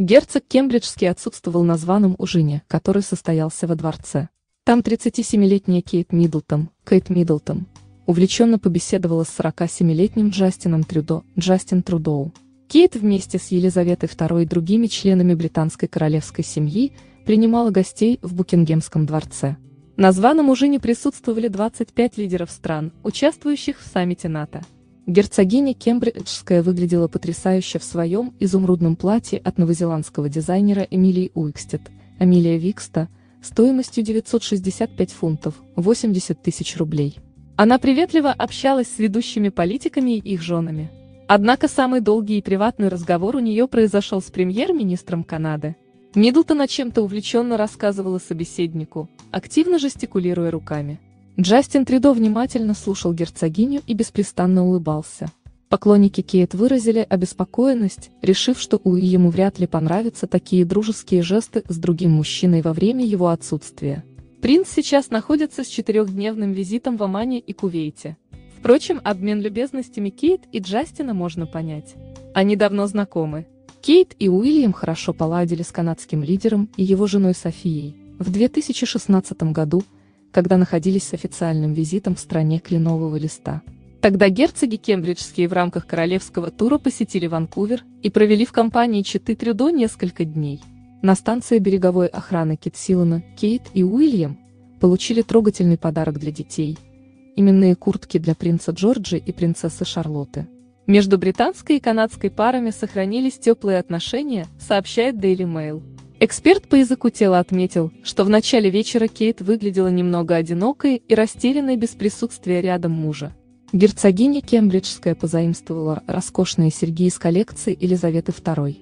Герцог Кембриджский отсутствовал на званом ужине, который состоялся во дворце. Там 37-летняя Кейт Миддлтон, Кейт Миддлтон, увлеченно побеседовала с 47-летним Джастином Трюдо, Джастин Трудоу. Кейт вместе с Елизаветой II и другими членами британской королевской семьи принимала гостей в Букингемском дворце. На званом ужине присутствовали 25 лидеров стран, участвующих в саммите НАТО. Герцогиня Кембриджская выглядела потрясающе в своем изумрудном платье от новозеландского дизайнера Эмилии Уикстед, Эмилия Викста, стоимостью 965 фунтов, 80 тысяч рублей. Она приветливо общалась с ведущими политиками и их женами. Однако самый долгий и приватный разговор у нее произошел с премьер-министром Канады. Миддлтон о чем-то увлеченно рассказывала собеседнику, активно жестикулируя руками. Джастин Тридо внимательно слушал герцогиню и беспрестанно улыбался. Поклонники Кейт выразили обеспокоенность, решив, что у ему вряд ли понравятся такие дружеские жесты с другим мужчиной во время его отсутствия. Принц сейчас находится с четырехдневным визитом в Омане и Кувейте. Впрочем, обмен любезностями Кейт и Джастина можно понять. Они давно знакомы. Кейт и Уильям хорошо поладили с канадским лидером и его женой Софией. В 2016 году – когда находились с официальным визитом в стране кленового листа. Тогда герцоги кембриджские в рамках королевского тура посетили Ванкувер и провели в компании Читы Трюдо несколько дней. На станции береговой охраны Китсилана Кейт и Уильям получили трогательный подарок для детей – именные куртки для принца Джорджи и принцессы Шарлотты. Между британской и канадской парами сохранились теплые отношения, сообщает Daily Mail. Эксперт по языку тела отметил, что в начале вечера Кейт выглядела немного одинокой и растерянной без присутствия рядом мужа. Герцогиня Кембриджская позаимствовала роскошные серьги из коллекции Елизаветы II.